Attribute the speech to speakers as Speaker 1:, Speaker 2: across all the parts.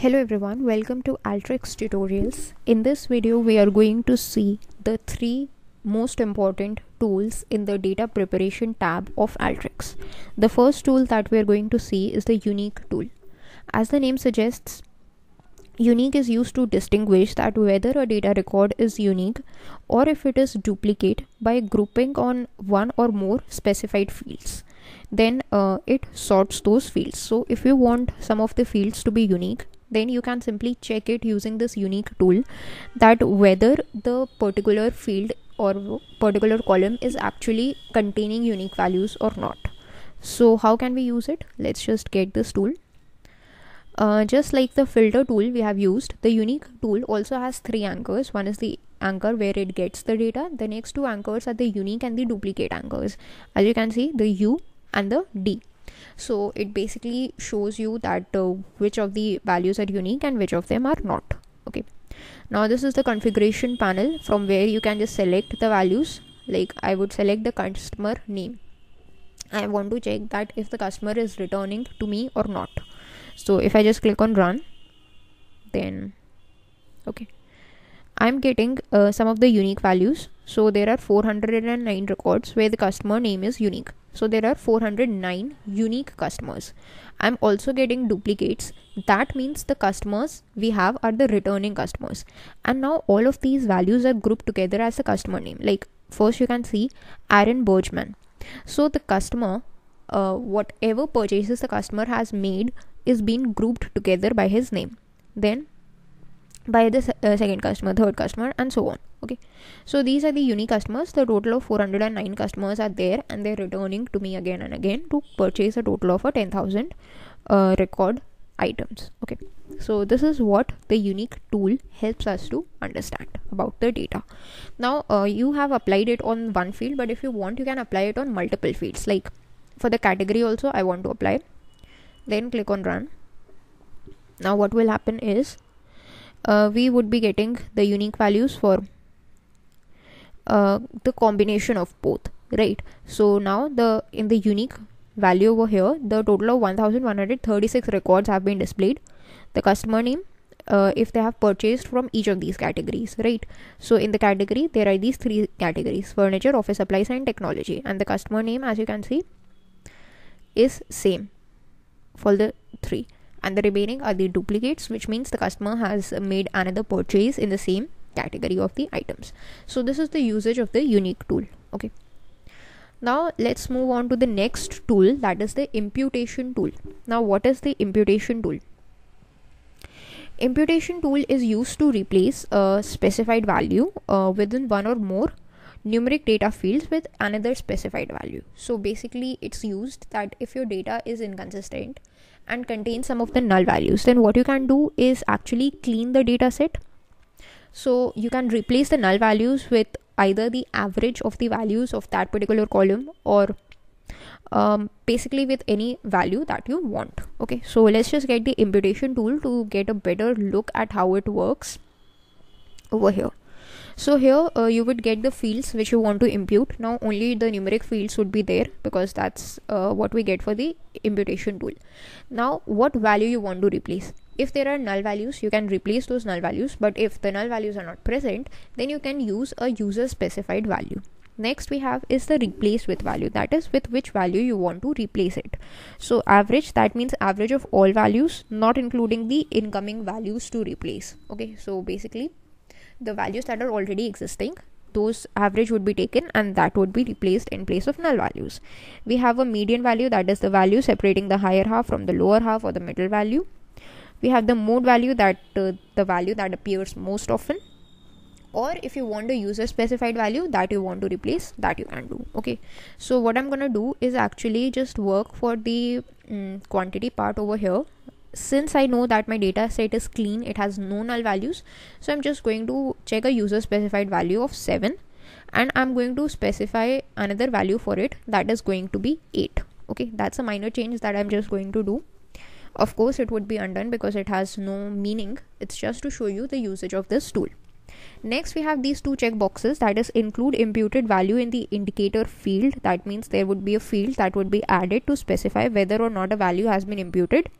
Speaker 1: Hello everyone, welcome to Alteryx tutorials. In this video, we are going to see the three most important tools in the data preparation tab of Alteryx. The first tool that we are going to see is the unique tool. As the name suggests, unique is used to distinguish that whether a data record is unique or if it is duplicate by grouping on one or more specified fields then uh, it sorts those fields so if you want some of the fields to be unique then you can simply check it using this unique tool that whether the particular field or particular column is actually containing unique values or not. So how can we use it? Let's just get this tool. Uh, just like the filter tool we have used the unique tool also has three anchors. One is the anchor where it gets the data. The next two anchors are the unique and the duplicate anchors. As you can see the u and the d so it basically shows you that uh, which of the values are unique and which of them are not. Okay. Now this is the configuration panel from where you can just select the values. Like i would select the customer name. I want to check that if the customer is returning to me or not. So if i just click on run then okay. I'm getting uh, some of the unique values so there are 409 records where the customer name is unique. So there are 409 unique customers. I'm also getting duplicates. That means the customers we have are the returning customers. And now all of these values are grouped together as a customer name. Like first you can see aaron bergman. So the customer uh, whatever purchases the customer has made is being grouped together by his name. Then by the uh, second customer third customer and so on okay? So these are the unique customers. The total of 409 customers are there and they're returning to me again and again to purchase a total of a 10000 uh, record items okay? So this is what the unique tool helps us to understand about the data. Now uh, you have applied it on one field but if you want you can apply it on multiple fields. Like for the category also i want to apply. Then click on run. Now what will happen is uh, we would be getting the unique values for uh, the combination of both right? So now the in the unique value over here the total of 1136 records have been displayed. The customer name uh, if they have purchased from each of these categories right? So in the category there are these three categories furniture office supplies and technology. And the customer name as you can see is same for the three and the remaining are the duplicates which means the customer has made another purchase in the same category of the items. So this is the usage of the unique tool. Okay. Now let's move on to the next tool that is the imputation tool. Now what is the imputation tool? Imputation tool is used to replace a specified value uh, within one or more numeric data fields with another specified value. So basically it's used that if your data is inconsistent and contains some of the null values then what you can do is actually clean the data set. So you can replace the null values with either the average of the values of that particular column or um, basically with any value that you want. Okay so let's just get the imputation tool to get a better look at how it works over here so here uh, you would get the fields which you want to impute. Now only the numeric fields would be there because that's uh, what we get for the imputation tool. Now what value you want to replace? If there are null values you can replace those null values. But if the null values are not present then you can use a user specified value. Next we have is the replace with value. That is with which value you want to replace it. So average that means average of all values not including the incoming values to replace. Okay so basically the values that are already existing those average would be taken and that would be replaced in place of null values. We have a median value that is the value separating the higher half from the lower half or the middle value. We have the mode value that uh, the value that appears most often. Or if you want to use a user specified value that you want to replace that you can do okay? So what i'm gonna do is actually just work for the um, quantity part over here since I know that my data set is clean, it has no null values. So I'm just going to check a user specified value of 7 and I'm going to specify another value for it that is going to be 8. Okay, that's a minor change that I'm just going to do. Of course, it would be undone because it has no meaning. It's just to show you the usage of this tool. Next, we have these two check boxes that is include imputed value in the indicator field. That means there would be a field that would be added to specify whether or not a value has been imputed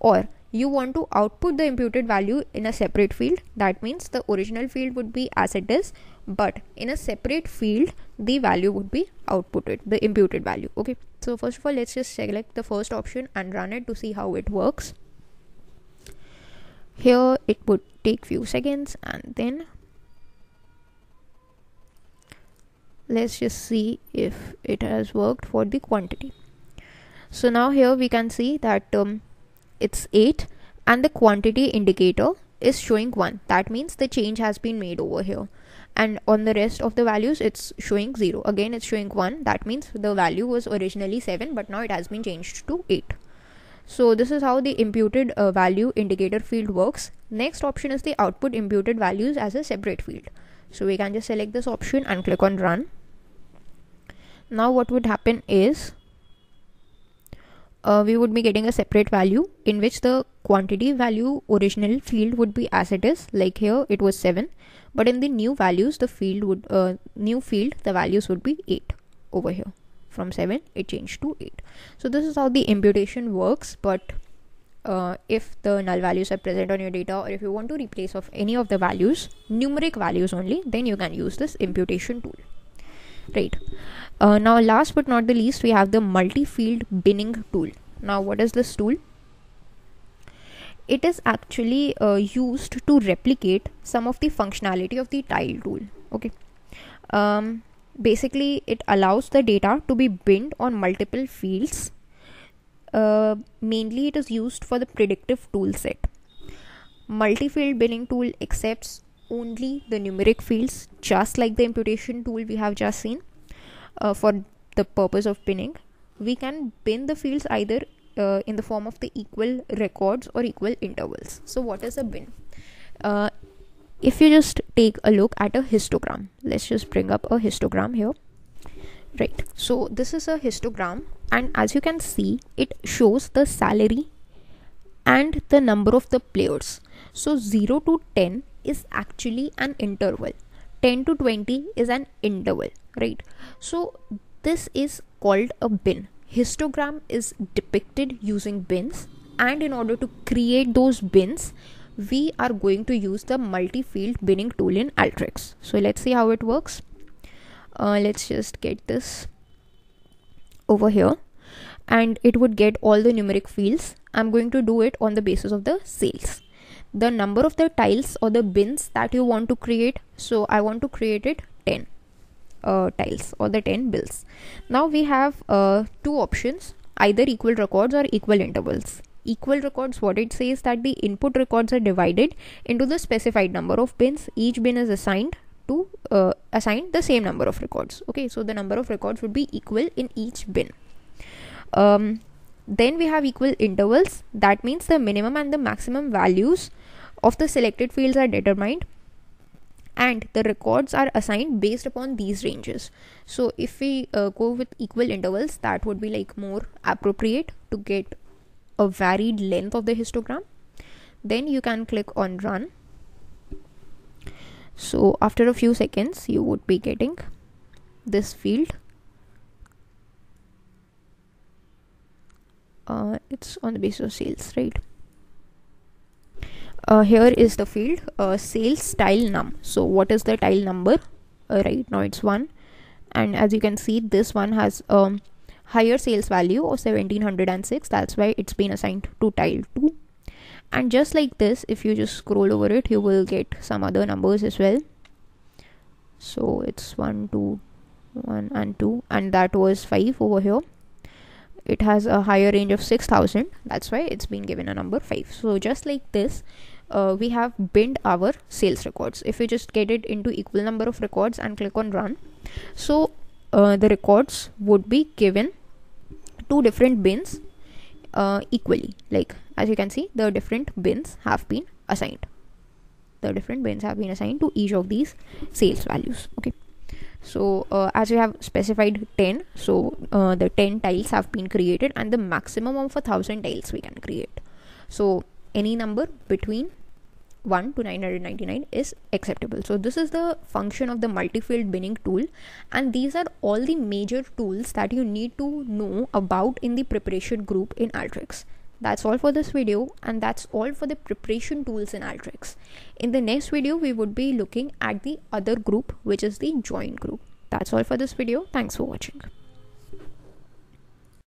Speaker 1: or you want to output the imputed value in a separate field. That means the original field would be as it is but in a separate field the value would be outputted the imputed value. Okay. So first of all let's just select the first option and run it to see how it works. Here it would take few seconds and then let's just see if it has worked for the quantity. So now here we can see that um, it's 8 and the quantity indicator is showing 1 that means the change has been made over here. And on the rest of the values it's showing 0 again it's showing 1 that means the value was originally 7 but now it has been changed to 8 so this is how the imputed uh, value indicator field works. Next option is the output imputed values as a separate field. So we can just select this option and click on run. Now what would happen is uh, we would be getting a separate value in which the quantity value original field would be as it is. Like here it was 7 but in the new values the field would uh, new field the values would be 8 over here. From 7 it changed to 8 so this is how the imputation works. But uh, if the null values are present on your data or if you want to replace of any of the values numeric values only then you can use this imputation tool right. Uh, now last but not the least we have the multi-field binning tool. Now what is this tool? It is actually uh, used to replicate some of the functionality of the tile tool. Okay. Um, basically it allows the data to be binned on multiple fields. Uh, mainly it is used for the predictive tool set multi-field binning tool accepts only the numeric fields just like the imputation tool we have just seen uh, for the purpose of binning we can bin the fields either uh, in the form of the equal records or equal intervals. So what is a bin? Uh, if you just take a look at a histogram let's just bring up a histogram here. Right. So this is a histogram and as you can see it shows the salary and the number of the players. So 0 to 10 is actually an interval. 10 to 20 is an interval right? So this is called a bin. Histogram is depicted using bins and in order to create those bins we are going to use the multi-field binning tool in Alteryx. So let's see how it works. Uh, let's just get this over here. And it would get all the numeric fields. I'm going to do it on the basis of the sales the number of the tiles or the bins that you want to create. So i want to create it 10 uh, tiles or the 10 bins. Now we have uh, two options. Either equal records or equal intervals. Equal records what it says that the input records are divided into the specified number of bins. Each bin is assigned to uh, assign the same number of records. Okay so the number of records would be equal in each bin. Um, then we have equal intervals. That means the minimum and the maximum values of the selected fields are determined. And the records are assigned based upon these ranges. So if we uh, go with equal intervals that would be like more appropriate to get a varied length of the histogram. Then you can click on run. So after a few seconds you would be getting this field uh, it's on the basis of sales right? Uh, here is the field uh, sales tile num. So what is the tile number? Uh, right now it's one. And as you can see this one has um higher sales value of 1706 that's why it's been assigned to tile 2 and just like this if you just scroll over it you will get some other numbers as well. So it's 1 2 1 and 2 and that was 5 over here it has a higher range of 6000 that's why it's been given a number 5 so just like this uh, we have binned our sales records. If we just get it into equal number of records and click on run so uh, the records would be given two different bins uh, equally. Like as you can see the different bins have been assigned. The different bins have been assigned to each of these sales values. Okay so uh, as we have specified 10 so uh, the 10 tiles have been created and the maximum of a thousand tiles we can create. So any number between 1 to 999 is acceptable. So this is the function of the multi-field binning tool and these are all the major tools that you need to know about in the preparation group in Alteryx that's all for this video and that's all for the preparation tools in Alteryx. In the next video, we would be looking at the other group which is the join group. That's all for this video. Thanks for watching.